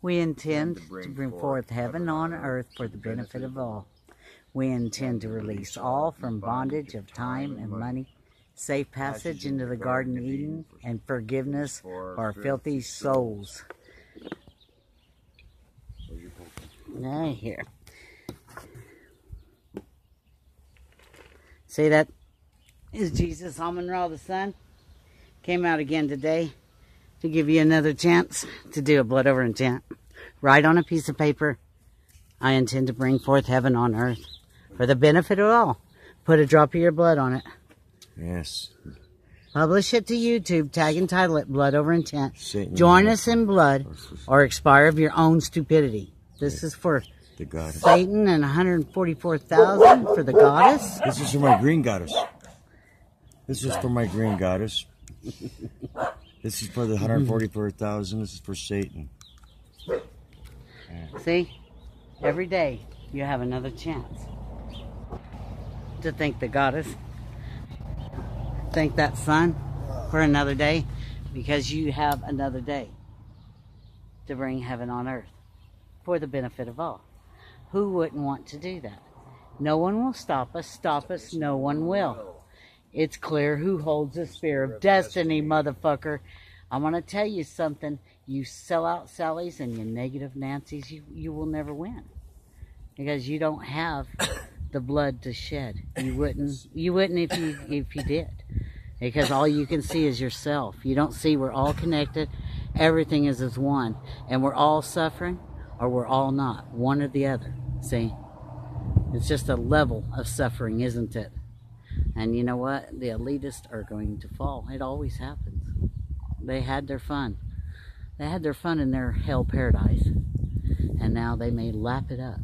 We intend to bring forth heaven on earth for the benefit of all. We intend to release all from bondage of time and money, safe passage into the Garden of Eden, and forgiveness for our filthy souls. Now here. See that is Jesus Amun Ra the Son. Came out again today to give you another chance to do a blood over intent. Write on a piece of paper, I intend to bring forth heaven on earth for the benefit of all. Put a drop of your blood on it. Yes. Publish it to YouTube. Tag and title it Blood Over Intent. Satan Join us in blood or expire of your own stupidity. This is for The goddess. Satan and 144,000 for the goddess. This is for my green goddess. This is for my green goddess. This is for the 144,000. This is for Satan. See? Every day you have another chance to thank the goddess. Thank that sun for another day because you have another day to bring heaven on earth for the benefit of all. Who wouldn't want to do that? No one will stop us. Stop us. No one will. It's clear who holds the spear of destiny, motherfucker. I'm going to tell you something. You sell out Sally's and you negative Nancy's, you, you will never win. Because you don't have the blood to shed. You wouldn't you wouldn't if you if you did. Because all you can see is yourself. You don't see we're all connected. Everything is as one. And we're all suffering or we're all not. One or the other. See? It's just a level of suffering, isn't it? And you know what? The elitists are going to fall. It always happens. They had their fun. They had their fun in their hell paradise. And now they may lap it up.